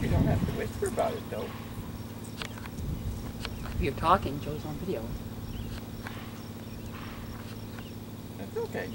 You don't have to whisper about it, though. If you're talking, Joe's on video. That's okay.